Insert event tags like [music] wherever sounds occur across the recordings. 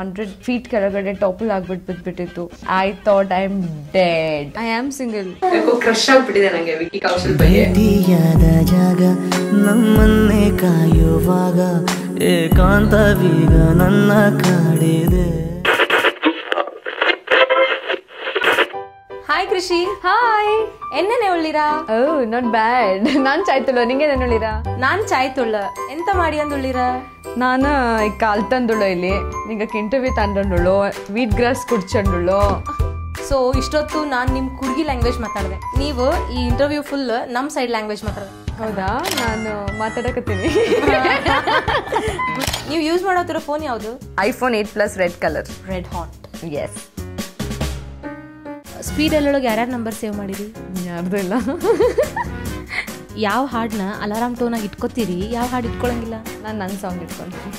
Hundred feet ಕೆಳಗಡೆ topple ಆಗ್ಬಿಟ್ಟು ಬಿದ್ಬಿಟ್ಟಿತ್ತು. I thought I am dead I am single crush ಆಗ್ಬಿಟ್ಟಿದೆ ನಂಗೆ ವಿಕಿ ಕೌಶಲ್ ಭೇಟಿಯಾದ ಜಾಗ ನಮ್ಮನ್ನೇ ಕಾಯುವಾಗ ಏಕಾಂತವೀಗ ನನ್ನ ಕಾಡಿದೆ. ಹಾಯ್ ಕೃಷಿ ಹಾಯ್ ಎನ್ನೇನೆ ಉಳ್ಳಿರಾ? ಓ ನಾಟ್ ಬ್ಯಾಡ್ ನಾನ್ ಚಾಯ್ ತುಳ್ಳ. ನಿಂಗೆ ಉಳ್ಳಿರಾ? ನಾನ್ ಚಾಯ್ ತುಳ್ಳ. ಎಂತ ಮಾಡಿ ಅಂದುಳ್ಳಿರ ನಾನು ಈಗ ಕಾಲ್ ತಂದುಳ್ಳ ಇಲ್ಲಿ. ನಿಂಗ ಕಿಂಟವಿ ತಂದುಳು ವೀಟ್ ಗ್ರಾಸ್ ಕುಡ್ಚಂಡುಳ್ಳು. ಸೊ ಇಷ್ಟೊತ್ತು ನಾನ್ ನಿಮ್ ಕುಡ್ಗಿ ಲ್ಯಾಂಗ್ವೇಜ್ ಮಾತಾಡಿದೆ. ನೀವು ಈ ಇಂಟರ್ವ್ಯೂ ಫುಲ್ ನಮ್ ಸೈಡ್ ಲ್ಯಾಂಗ್ವೇಜ್ ಮಾತಾಡಿದೆ. ಹೌದಾ? ನಾನು ಮಾತಾಡಕತ್ತೀನಿ. [laughs] ನೀವು ಯೂಸ್ ಮಾಡೋತರ ಫೋನ್ ಯಾವುದು? IPhone eight plus red colour red hot S speed ಯಾರ್ಯಾರು ಯಾರ್ಯಾರ ನಂಬರ್ ಸೇವ್ ಮಾಡಿರಿ? ಯಾರ್ದು ಇಲ್ಲ. ಯಾವ ಹಾಡನ್ನ ಅಲಾರಾಮ್ ಟೋನಾಗಿ ಇಟ್ಕೋತೀರಿ? ಯಾವ ಹಾಡು ಇಟ್ಕೊಳಂಗಿಲ್ಲ? ನಾನು ನನ್ನ ಸಾಂಗ್ ಇಟ್ಕೊಳ್ತೀನಿ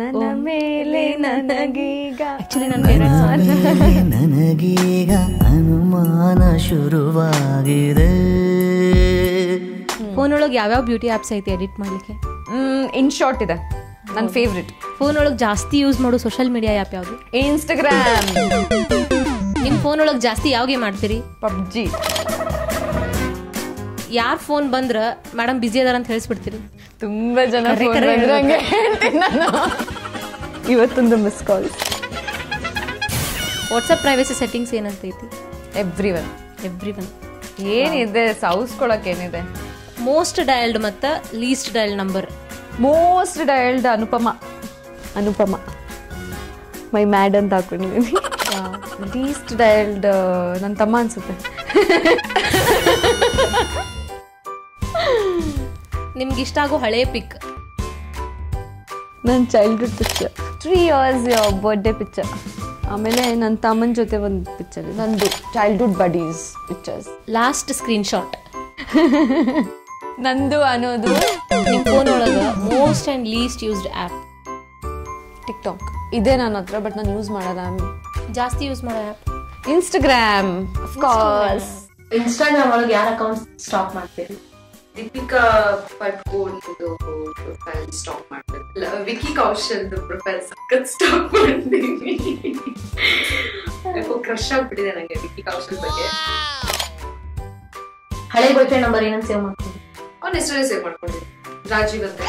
ನನ್ನ ಮೇಲೆ ನನಗೀಗ ಆಕ್ಚುಲಿ ನನ್ನ ನನಗೀಗ ಅನುಮಾನ ಶುರುವಾಗಿದೆ. ಫೋನ್ ಒಳಗೆ ಯಾವ್ಯಾವ ಬ್ಯೂಟಿ ಆ್ಯಪ್ಸ್ ಐತಿ ಎಡಿಟ್ ಮಾಡ್ಲಿಕ್ಕೆ? ಇನ್ ಶಾರ್ಟ್ ಇದೆ. ನನ್ನ ಫೇವ್ರೆಟ್ ಫೋನ್ ಒಳಗೆ ಜಾಸ್ತಿ ಯೂಸ್ ಮಾಡೋ ಸೋಷಿಯಲ್ ಮೀಡಿಯಾ ಆ್ಯಪ್ ಯಾವುದು? ಇನ್ಸ್ಟಾಗ್ರಾಮ್ ನಿಮ್ಮ ಫೋನ್ ಒಳಗ್ ಜಾಸ್ತಿ ಯಾವ ಗೇಮ್ ಆಡ್ತೀರಿ? ಪಬ್ಜಿ. ಯಾರ್ ಫೋನ್ ಬಂದ್ರ ಮೇಡಮ್ ಬಿಸಿ ಅದಾರ ಅಂತ ಹೇಳಿಸ್ಬಿಡ್ತೀರಿ? ತುಂಬಾ ಜನ. ಇವತ್ತೊಂದು miss call WhatsApp privacy settings ಏನಂತ ಐತಿ ಎವ್ರಿ ಒನ್ ಎವ್ರಿ ಒನ್ ಏನಿದೆ ಸೌಸ್ಕೊಳಕ್ ಏನಿದೆ? ಮೋಸ್ಟ್ ಡಯಲ್ಡ್ ಮತ್ತ least dialled number most dialled Anupama. Anupama. My mad ಅಂತ ಹಾಕೊಂಡಿದ್ದೀನಿ ಲೀಸ್ಟ್ ಡೈಲ್ಡ್ ನನ್ನ ತಮ್ಮ ಅನ್ಸುತ್ತೆ. [laughs] ನಿಮ್ಗೆ ಇಷ್ಟ ಆಗೋ ಹಳೆ ಪಿಕ್ ನನ್ನ childhood picture three years birthday picture ಆಮೇಲೆ ನನ್ನ ತಮ್ಮನ ಜೊತೆ ಒಂದು ಪಿಕ್ಚರ್ ನಂದು childhood buddies pictures last screenshot ನಂದು ಅನ್ನೋದು ನಿಮ್ಮ ಫೋನ್ ಒಳಗೆ most and least used app TikTok ಇದೆ ನನ್ನ ಹತ್ರ ಬಟ್ ನಾನು ಯೂಸ್ ಮಾಡಲ್ಲ ಜಾಸ್ತಿ ಯೂಸ್ ಮಾಡೋ ಆ್ಯಪ್ ಇನ್ಸ್ಟಾಗ್ರಾಮ್ ಕೋರ್ಸ್ ಇನ್ಸ್ಟಾಗ್ರಾಮ್ ಒಳಗೆ ಯಾರ ಅಕೌಂಟ್ ಸ್ಟಾಪ್ ಮಾಡ್ತೀರಿ? ದೀಪಿಕಾ ಪಟ್ಕೋಲ್ ಪ್ರೊಫೈಲ್ ಸ್ಟಾಪ್ ಮಾಡ್ಬೇಕು ವಿಕಿ ಕೌಶಲ್ ಪ್ರೊಫೈಲ್ ಸಖತ್ ಸ್ಟಾಪ್ ಮಾಡ್ತೀನಿ. ಯಾಕೋ ಕ್ರಶ್ ಆಗ್ಬಿಟ್ಟಿದೆ ನನಗೆ ವಿಕಿ ಕೌಶಲ್ ಬಗ್ಗೆ. ಹಳೆ ಬಾಯ್ ಫ್ರೆಂಡ್ ನಂಬರ್ ಏನಂತ ಸೇವ್ ಮಾಡ್ತೀವಿ ಅವ್ನ ಹೆಸರೇ ಸೇವ್ ಮಾಡ್ಕೊಂಡಿದ್ದೀನಿ ರಾಜೀವ್ ಅಂತ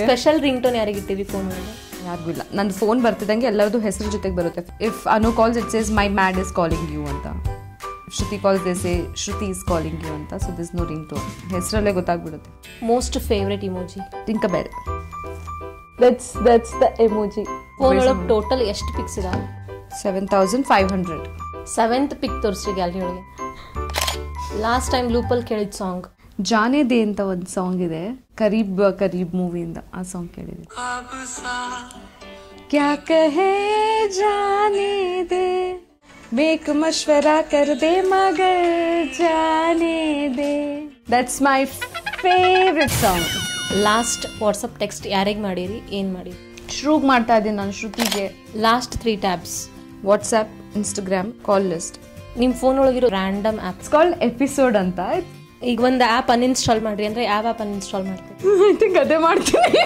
ಸ್ಪೆಷಲ್ ರಿಂಗ್ ಟೋನ್ ಯಾರಿಗೆ ಇಟ್ಟಿರಿ ಫೋನ್ ಒಳಗೆ ಯಾರಿಗೂ ಇಲ್ಲ. ನನ್ನ ಫೋನ್ ಬರ್ತಿದ್ದಂಗೆ ಎಲ್ಲರದು ಹೆಸರು ಜೊತೆಗೆ ಬರುತ್ತೆ. If Anu calls it says my mad is calling you ಅಂತ. Shruti calls they say Shruti is calling you ಅಂತ. So this no ring tone ಹೆಸರಲ್ಲೇ ಗೊತ್ತಾಗ್ಬಿಡುತ್ತೆ. ಮೋಸ್ಟ್ ಫೇವ್ರೆಟ್ ಇಮೋಜಿ ಟಿಂಕ ಬೇರೆ that's that's the emoji phone ಒಳಗೆ total ಎಷ್ಟು pics ಇದಾವೆ? Seven thousand five hundred seventh pic ತೋರಿಸ್ರಿ gallery ಒಳಗೆ. ಲಾಸ್ಟ್ ಟೈಮ್ ಲೂಪಲ್ ಕೇಳಿದ ಸಾಂಗ್ ಜಾನೆ ದೇ ಅಂತ ಒಂದು ಸಾಂಗ್ ಇದೆ. ಕರೀಬ್ ಕರೀಬ್ ಮೂವಿಯಿಂದ ಆ ಸಾಂಗ್ ಕೇಳಿದೆ. ಕ್ಯಾ ಕಹೇ ಜಾನೆ ದೇ? ಕರ್ದೆ ಮಗ ಜಾನೆ they? That's my favourite song last WhatsApp text ಯಾರಿಗೆ ಮಾಡಿರಿ ಏನು ಮಾಡಿರಿ? ಶ್ರೂಗ್ ಮಾಡ್ತಾ ಇದ್ದೀನಿ ನಾನು ಶ್ರುತಿಗೆ. Last three tabs WhatsApp Instagram call list ನಿಮ್ಮ ಫೋನ್ ಒಳಗಿರೋ ರ್ಯಾಂಡಮ್ ಆ್ಯಪ್ಸ್ ಕಾಲ್ ಎಪಿಸೋಡ್ ಅಂತ. ಈಗ ಒಂದು ಆ್ಯಪ್ ಅನ್ಇನ್ಸ್ಟಾಲ್ ಮಾಡ್ರಿ ಅಂದ್ರೆ ಯಾವ ಆ್ಯಪ್ ಅನ್ಇನ್ಸ್ಟಾಲ್ ಮಾಡ್ತೀನಿ ಐ ಥಿಂಕ್ ಅದೇ ಮಾಡ್ತೀನಿ.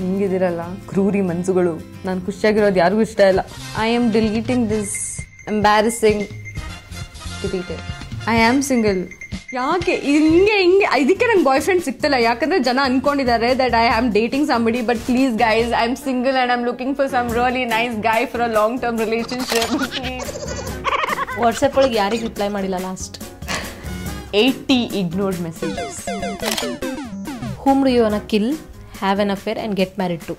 ಹಿಂಗಿದಿರಲ್ಲ ಕ್ರೂರಿ ಮನಸ್ಸುಗಳು ನಾನು ಖುಷಿಯಾಗಿರೋದು ಯಾರಿಗೂ ಇಷ್ಟ ಇಲ್ಲ. I am deleting this embarrassing deleted I am single ಯಾಕೆ? ಹಿಂಗೆ ಹಿಂಗೆ ಇದಕ್ಕೆ ನಂಗೆ ಬಾಯ್ ಫ್ರೆಂಡ್ ಸಿಗ್ತಿಲ್ಲ. ಯಾಕಂದ್ರೆ ಜನ ಅನ್ಕೊಂಡಿದ್ದಾರೆ that I am dating somebody but please guys I am single and I'm looking for some really nice guy for a long term relationship please WhatsApp ಒಳಗೆ ಯಾರಿಗೆ ರಿಪ್ಲೈ ಮಾಡಿಲ್ಲ last eighty ignored messages whom you and kill have an affair and get married to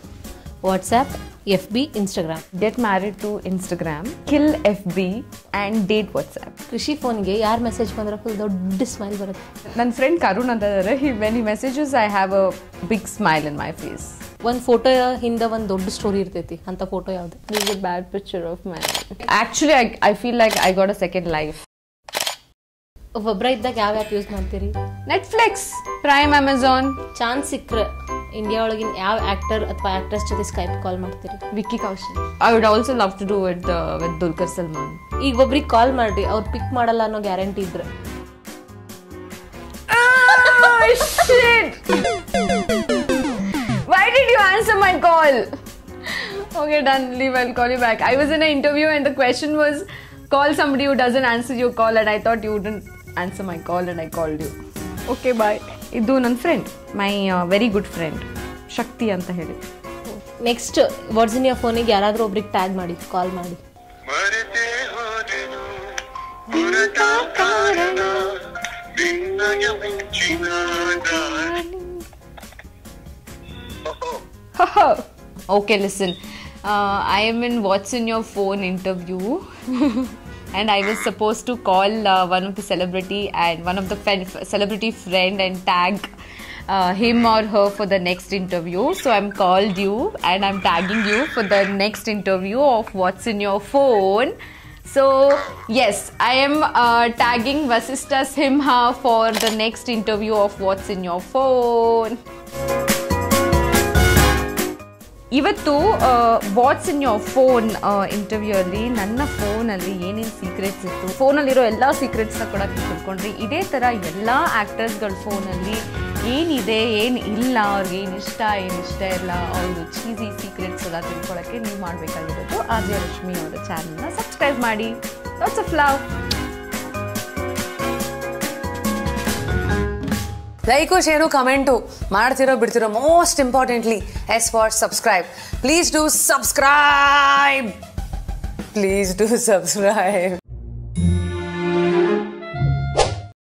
WhatsApp F B Instagram get married to Instagram kill F B and date WhatsApp Krishi ಫೋನ್ಗೆ ಯಾರು message ಬಂದ್ರೆ full ದೊಡ್ಡ smile ಬರುತ್ತೆ. ನನ್ನ friend Karun ಅಂತ ಇದ್ದಾರೆ he when he messages I have a big smile in my face ಒಂದು photo ಹಿಂದೆ ಒಂದು ದೊಡ್ಡ ಸ್ಟೋರಿ ಇರ್ತೈತಿ ಅಂತ ಫೋಟೋ ಯಾವುದು? This a bad picture of my actually I I feel like I got a second life ಒಬ್ಬೊಬ್ಬರ ಇದ್ದಾಗ ಯಾವ ಆ್ಯಪ್ ಯೂಸ್ ಮಾಡ್ತೀರಿ? ನೆಟ್ಫ್ಲಿಕ್ಸ್ ಪ್ರೈಮ್ ಅಮೆಝಾನ್ ಚಾನ್ಸ್ ಸಿಕ್ಕರೆ ಇಂಡಿಯಾ ಒಳಗಿನ ಯಾವ ಆಕ್ಟರ್ ಅಥವಾ ಆಕ್ಟ್ರೆಸ್ ಜೊತೆ ಸ್ಕೈಪ್ ಕಾಲ್ ಮಾಡ್ತೀರಿ? Vicky Kaushal I would also love to do with with Dulquer Salmaan ಈಗ ಒಬ್ರಿಗೆ ಕಾಲ್ ಮಾಡ್ರಿ ಅವ್ರು ಪಿಕ್ ಮಾಡಲ್ಲ ಅನ್ನೋ ಗ್ಯಾರಂಟಿ ಇದ್ರೆ. shit! Why my call. Okay, done. Leave. I'll call you back. I was in an interview and the question was call somebody who doesn't answer your call, and I thought you wouldn't answer my call, and I called you. Okay, bye. ಇದು ನನ್ನ friend my very good friend Shakti ಅಂತ ಹೇಳಿ next words in your ಫೋನಿಗೆ ಯಾರಾದರೂ ಒಬ್ರಿಗೆ tag ಮಾಡಿ ಕಾಲ್ ಮಾಡಿ ಮರೆತೇ ಹೋದೆನು ಹೊರಟ ಕಾರಣ [laughs] okay, listen. Uh, I am in What's in Your Phone interview, [laughs] and I was supposed to call uh, one of the celebrity and one of the fen- celebrity friend and tag uh, him or her for the next interview. So I'm called you and I'm tagging you for the next interview of What's in Your Phone. So yes, I am uh, tagging Vasista Simha for the next interview of What's in Your Phone. ಇವತ್ತು what's in your phone interview ಅಲ್ಲಿ? ನನ್ನ ಫೋನಲ್ಲಿ ಏನೇನು secrets ಇತ್ತು? ಫೋನಲ್ಲಿರೋ ಎಲ್ಲ ಸೀಕ್ರೆಟ್ಸ್ನ ಕೂಡ ತಿಳ್ಕೊಂಡ್ರಿ. ಇದೇ ಥರ ಎಲ್ಲ ಫೋನ್ ಫೋನಲ್ಲಿ ಏನಿದೆ, ಏನು ಇಲ್ಲ, ಅವ್ರಿಗೆ ಏನು ಇಷ್ಟ ಏನು ಇಷ್ಟ ಇಲ್ಲ ಅವ್ರದ್ದು ಚೀಸಿ ಸೀಕ್ರೆಟ್ಸ್ ಎಲ್ಲ ತಿಳ್ಕೊಳ್ಳೋಕ್ಕೆ ನೀವು ಮಾಡಬೇಕಾಗಿರೋದು. ಆದ್ಯ ರಶ್ಮಿ ಅವರ ಚಾನಲ್ನ ಸಬ್ಸ್ಕ್ರೈಬ್ ಮಾಡಿ. Lots of love like share comment ಮಾಡ್ತಿರೋ ಬಿಡ್ತಿರೋ most importantly is what subscribe. Please do subscribe please do subscribe